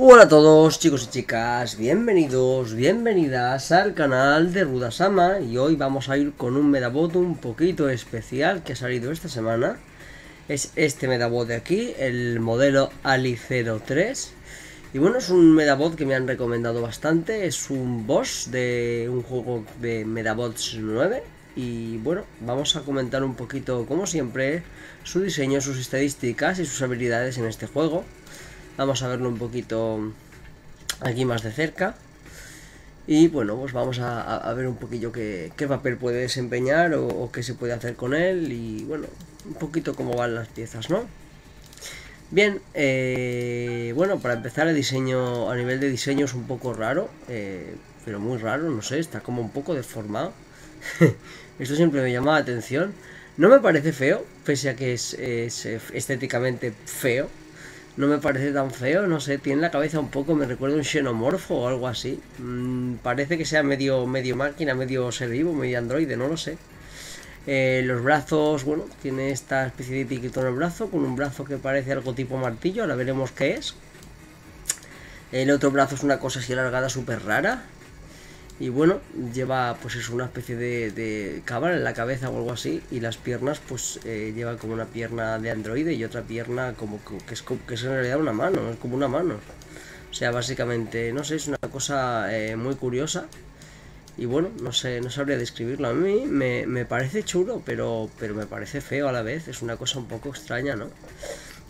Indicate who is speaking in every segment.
Speaker 1: Hola a todos chicos y chicas, bienvenidos, bienvenidas al canal de Rudasama y hoy vamos a ir con un Medabot un poquito especial que ha salido esta semana. Es este Medabot de aquí, el modelo Ali03 y bueno, es un Medabot que me han recomendado bastante, es un boss de un juego de Medabots 9 y bueno, vamos a comentar un poquito como siempre su diseño, sus estadísticas y sus habilidades en este juego Vamos a verlo un poquito aquí más de cerca. Y bueno, pues vamos a, ver un poquillo qué, papel puede desempeñar o, qué se puede hacer con él y bueno, un poquito cómo van las piezas, ¿no? Bien, eh, bueno, para empezar el diseño, a nivel de diseño es un poco raro, eh, pero muy raro, no sé, está como un poco deformado. Esto siempre me llama la atención. No me parece feo, pese a que es estéticamente feo, no me parece tan feo, no sé, tiene la cabeza un poco, me recuerda un xenomorfo o algo así. Mm, parece que sea medio, medio máquina, medio ser vivo, medio androide, no lo sé. Eh, los brazos, bueno, tiene esta especie de piquito en el brazo, con un brazo que parece algo tipo martillo, ahora veremos qué es. El otro brazo es una cosa así alargada súper rara. Y bueno, lleva pues es una especie de, de en la cabeza o algo así. Y las piernas pues eh, lleva como una pierna de androide y otra pierna como que es, que es en realidad una mano, es como una mano. O sea, básicamente, no sé, es una cosa eh, muy curiosa. Y bueno, no sé, no sabría describirlo. A mí me, me parece chulo, pero, pero me parece feo a la vez. Es una cosa un poco extraña, ¿no?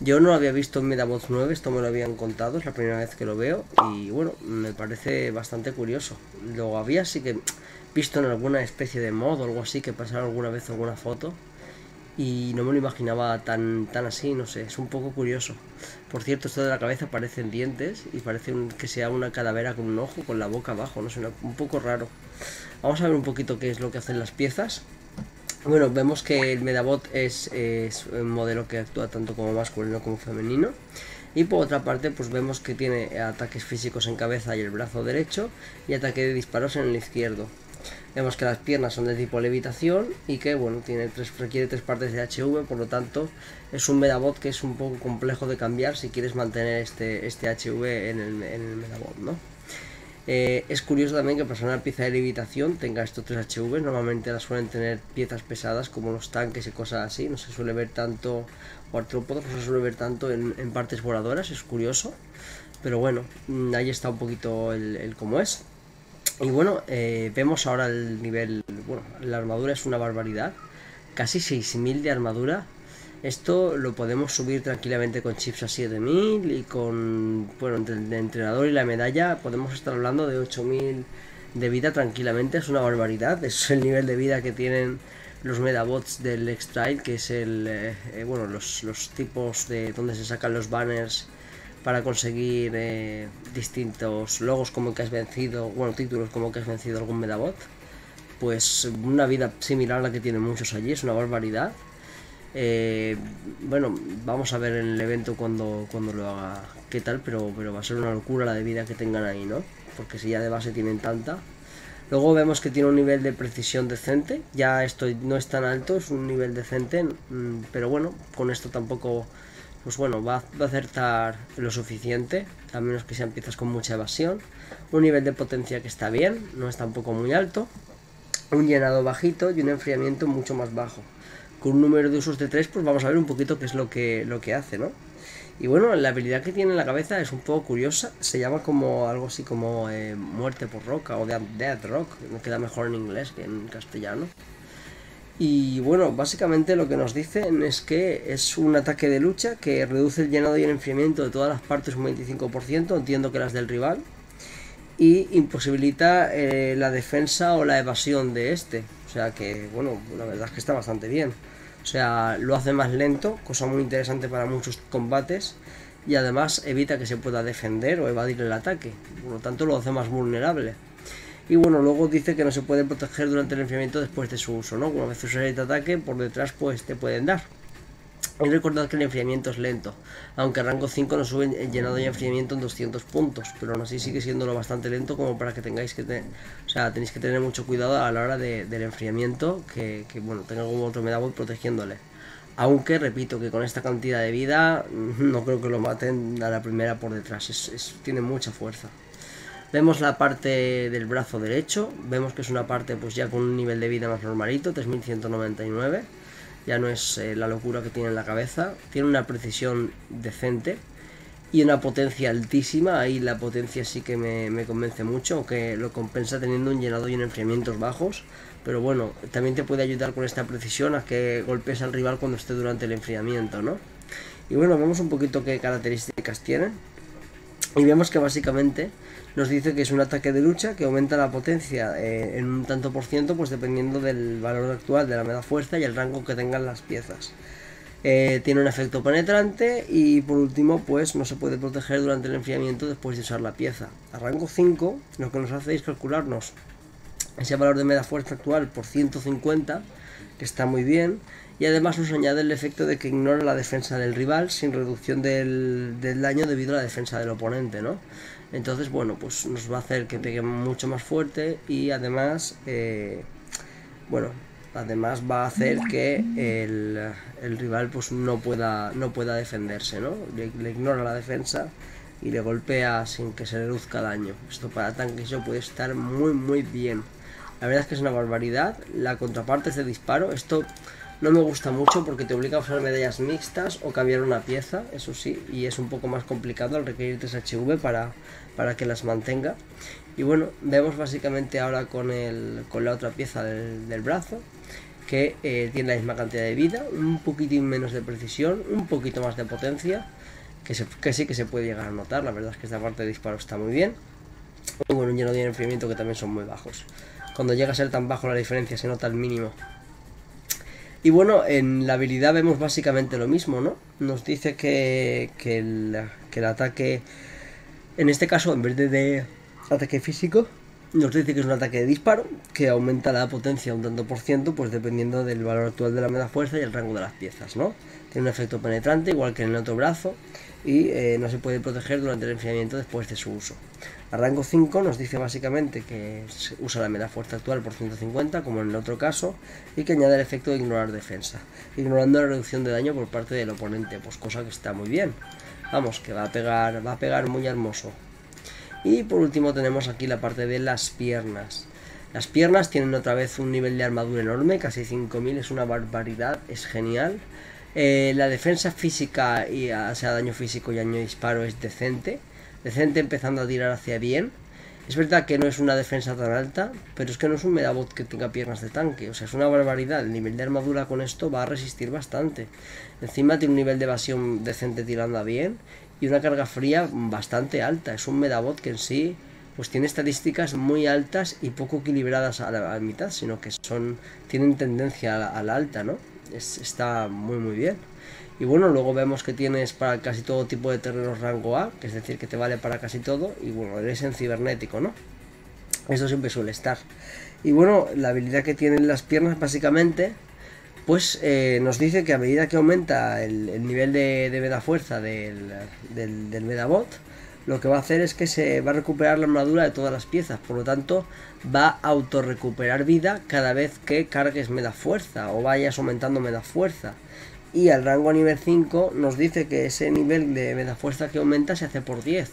Speaker 1: Yo no había visto en Medabots 9, esto me lo habían contado, es la primera vez que lo veo y bueno, me parece bastante curioso. Lo había sí que visto en alguna especie de mod o algo así, que pasara alguna vez alguna foto y no me lo imaginaba tan, tan así, no sé, es un poco curioso. Por cierto, esto de la cabeza parecen dientes y parece que sea una calavera con un ojo, con la boca abajo, no sé, un poco raro. Vamos a ver un poquito qué es lo que hacen las piezas. Bueno, vemos que el Medabot es, un modelo que actúa tanto como masculino como femenino. Y por otra parte, pues vemos que tiene ataques físicos en cabeza y el brazo derecho y ataque de disparos en el izquierdo. Vemos que las piernas son de tipo levitación y que bueno, tiene tres, requiere tres partes de HV, por lo tanto es un Medabot que es un poco complejo de cambiar si quieres mantener este, este HV en el, en el Medabot, ¿no? Eh, es curioso también que para una pieza de levitación tenga estos tres HV. Normalmente las suelen tener piezas pesadas como los tanques y cosas así. No se suele ver tanto, o artrópodos, no se suele ver tanto en, partes voladoras. Es curioso. Pero bueno, mm, ahí está un poquito el, cómo es. Y bueno, eh, vemos ahora el nivel. Bueno, la armadura es una barbaridad. Casi 6000 de armadura. Esto lo podemos subir tranquilamente con chips a 7000 y con, bueno, entre el entrenador y la medalla podemos estar hablando de 8000 de vida tranquilamente. Es una barbaridad, es el nivel de vida que tienen los medabots del X-Trail, que es el, eh, eh, bueno, los, tipos de donde se sacan los banners para conseguir eh, distintos logos como que has vencido, bueno, títulos como que has vencido algún medabot. Pues una vida similar a la que tienen muchos allí, es una barbaridad. Eh, bueno, vamos a ver en el evento cuando, cuando lo haga qué tal, pero, pero va a ser una locura la de vida que tengan ahí, ¿no? Porque si ya de base tienen tanta. Luego vemos que tiene un nivel de precisión decente, ya esto no es tan alto, es un nivel decente, mm, pero bueno, con esto tampoco, pues bueno, va, a acertar lo suficiente, a menos que sean piezas con mucha evasión. Un nivel de potencia que está bien, no es tampoco muy alto. Un llenado bajito y un enfriamiento mucho más bajo con un número de usos de 3, pues vamos a ver un poquito qué es lo que, lo que hace, ¿no? Y bueno, la habilidad que tiene en la cabeza es un poco curiosa, se llama como algo así como eh, muerte por roca o death rock, queda mejor en inglés que en castellano. Y bueno, básicamente lo que nos dicen es que es un ataque de lucha que reduce el llenado y el enfriamiento de todas las partes un 25%, entiendo que las del rival, y imposibilita eh, la defensa o la evasión de este. O sea que, bueno, la verdad es que está bastante bien. O sea, lo hace más lento, cosa muy interesante para muchos combates. Y además evita que se pueda defender o evadir el ataque. Por lo tanto, lo hace más vulnerable. Y bueno, luego dice que no se puede proteger durante el enfriamiento después de su uso, ¿no? Una vez usas el ataque, por detrás pues te pueden dar. Y recordad que el enfriamiento es lento, aunque rango 5 nos sube llenado y enfriamiento en 200 puntos, pero aún así sigue siendo lo bastante lento como para que tengáis que tener, o sea, tenéis que tener mucho cuidado a la hora del enfriamiento, que, bueno, tenga algún otro medabot protegiéndole. Aunque, repito, que con esta cantidad de vida no creo que lo maten a la primera por detrás. Tiene mucha fuerza. Vemos la parte del brazo derecho. Vemos que es una parte pues ya con un nivel de vida más normalito, 3199. Ya no es eh, la locura que tiene en la cabeza. Tiene una precisión decente y una potencia altísima. Ahí la potencia sí que me, convence mucho, aunque lo compensa teniendo un llenado y un enfriamientos bajos pero bueno, también te puede ayudar con esta precisión a que golpes al rival cuando esté durante el enfriamiento, ¿no? Y bueno, vemos un poquito qué características tiene. Y vemos que básicamente nos dice que es un ataque de lucha que aumenta la potencia eh, en un tanto por ciento, pues dependiendo del valor actual de la meda fuerza y el rango que tengan las piezas. Eh, tiene un efecto penetrante y por último pues no se puede proteger durante el enfriamiento después de usar la pieza. A rango 5 lo que nos hace es calcularnos ese valor de media fuerza actual por 150, que está muy bien, y además nos añade el efecto de que ignora la defensa del rival sin reducción del, daño debido a la defensa del oponente, ¿no? Entonces, bueno, pues nos va a hacer que pegue mucho más fuerte y además, eh, bueno, además va a hacer que el, rival pues no pueda, no pueda defenderse, ¿no? Le, ignora la defensa y le golpea sin que se reduzca daño. Esto para tanque eso puede estar muy muy bien. La verdad es que es una barbaridad. La contraparte es de disparo. Esto no me gusta mucho porque te obliga a usar medallas mixtas o cambiar una pieza, eso sí, y es un poco más complicado al requerir 3 HV para, para que las mantenga. Y bueno, vemos básicamente ahora con, el, con la otra pieza del, brazo que eh, tiene la misma cantidad de vida, un poquitín menos de precisión, un poquito más de potencia, que, que sí que se puede llegar a notar, la verdad es que esta parte de disparo está muy bien. Y bueno, un lleno de enfriamiento que también son muy bajos. Cuando llega a ser tan bajo la diferencia se nota el mínimo. Y bueno, en la habilidad vemos básicamente lo mismo, ¿no? Nos dice que, que, el, ataque, en este caso, en vez de, de ataque físico, nos dice que es un ataque de disparo, que aumenta la potencia un tanto por ciento, pues dependiendo del valor actual de la media fuerza y el rango de las piezas, ¿no? Tiene un efecto penetrante, igual que en el otro brazo, y eh, no se puede proteger durante el enfriamiento después de su uso. A rango 5 nos dice básicamente que usa la media fuerza actual por 150, como en el otro caso, y que añade el efecto de ignorar defensa, ignorando la reducción de daño por parte del oponente, pues cosa que está muy bien. Vamos, que va a pegar, va a pegar muy hermoso. Y por último tenemos aquí la parte de las piernas. Las piernas tienen otra vez un nivel de armadura enorme, casi 5000, es una barbaridad, es genial. Eh, la defensa física, y sea daño físico y daño disparo, es decente. Decente empezando a tirar hacia bien. Es verdad que no es una defensa tan alta, pero es que no es un Medabot que tenga piernas de tanque. O sea, es una barbaridad. El nivel de armadura con esto va a resistir bastante. Encima tiene un nivel de evasión decente tirando a bien. Y una carga fría bastante alta. Es un Medabot que en sí pues tiene estadísticas muy altas y poco equilibradas a la, mitad, sino que son tienen tendencia a la alta, ¿no? está muy muy bien. Y bueno, luego vemos que tienes para casi todo tipo de terrenos rango A, que es decir, que te vale para casi todo. Y bueno, eres en cibernético, ¿no? Eso siempre suele estar. Y bueno, la habilidad que tienen las piernas básicamente, pues eh, nos dice que a medida que aumenta el, nivel de, de meda fuerza del, del, del lo que va a hacer es que se va a recuperar la armadura de todas las piezas, por lo tanto va a autorrecuperar vida cada vez que cargues meda fuerza o vayas aumentando meda fuerza. Y al rango a nivel 5 nos dice que ese nivel de meda fuerza que aumenta se hace por 10.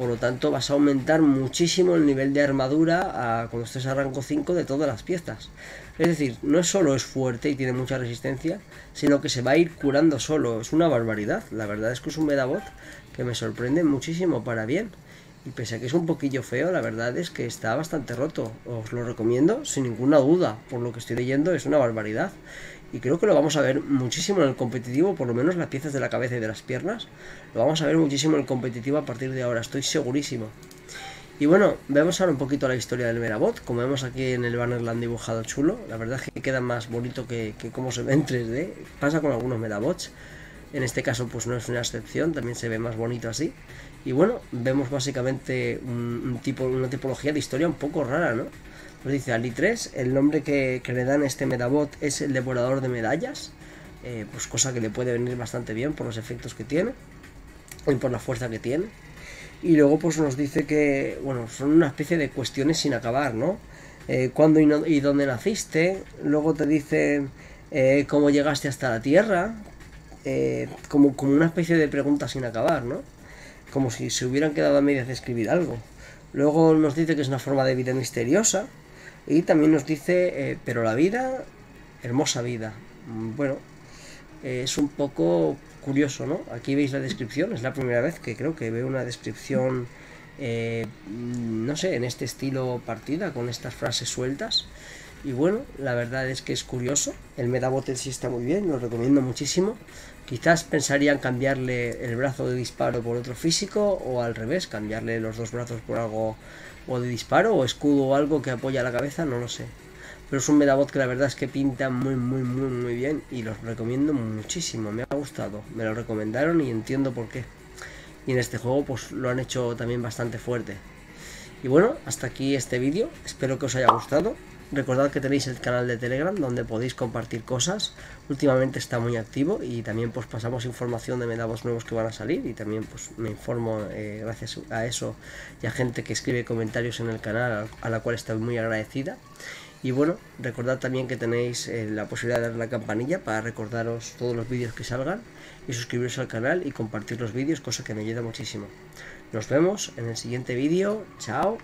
Speaker 1: Por lo tanto vas a aumentar muchísimo el nivel de armadura a, cuando estés a rango 5 de todas las piezas. Es decir, no solo es fuerte y tiene mucha resistencia, sino que se va a ir curando solo. Es una barbaridad. La verdad es que es un Medabot que me sorprende muchísimo para bien. Y pese a que es un poquillo feo, la verdad es que está bastante roto. Os lo recomiendo sin ninguna duda. Por lo que estoy leyendo es una barbaridad. Y creo que lo vamos a ver muchísimo en el competitivo, por lo menos las piezas de la cabeza y de las piernas. Lo vamos a ver muchísimo en el competitivo a partir de ahora, estoy segurísimo. Y bueno, vemos ahora un poquito la historia del Merabot. Como vemos aquí en el banner la han dibujado chulo. La verdad es que queda más bonito que, que cómo se ve en 3D. Pasa con algunos Merabots. En este caso pues no es una excepción, también se ve más bonito así. Y bueno, vemos básicamente un, tipo, una tipología de historia un poco rara, ¿no? Nos dice Ali 3, el nombre que, le dan a este Medabot es el devorador de medallas, eh, pues cosa que le puede venir bastante bien por los efectos que tiene y por la fuerza que tiene. Y luego pues nos dice que, bueno, son una especie de cuestiones sin acabar, ¿no? Eh, ¿Cuándo y, dónde naciste? Luego te dicen eh, cómo llegaste hasta la Tierra, como, como una especie de pregunta sin acabar, ¿no? Como si se hubieran quedado a medias de escribir algo. Luego nos dice que es una forma de vida misteriosa y también nos dice, pero la vida, hermosa vida. Mm, bueno, es un poco curioso, ¿no? Aquí veis la descripción, es la primera vez que creo que veo una descripción, eh, no sé, en este estilo partida, con estas frases sueltas. Y bueno, la verdad es que es curioso. El Medabotel sí está muy bien, lo recomiendo muchísimo. Quizás pensarían cambiarle el brazo de disparo por otro físico o al revés, cambiarle los dos brazos por algo o de disparo o escudo o algo que apoya la cabeza, no lo sé. Pero es un Medabot que la verdad es que pinta muy, muy, muy, muy bien y los recomiendo muchísimo. Me ha gustado, me lo recomendaron y entiendo por qué. Y en este juego pues lo han hecho también bastante fuerte. Y bueno, hasta aquí este vídeo. Espero que os haya gustado. Recordad que tenéis el canal de Telegram donde podéis compartir cosas. Últimamente está muy activo y también pues pasamos información de medabos nuevos que van a salir y también pues me informo eh, gracias a eso y a gente que escribe comentarios en el canal a la cual estoy muy agradecida. Y bueno, recordad también que tenéis eh, la posibilidad de dar la campanilla para recordaros todos los vídeos que salgan y suscribiros al canal y compartir los vídeos, cosa que me ayuda muchísimo. Nos vemos en el siguiente vídeo. Chao.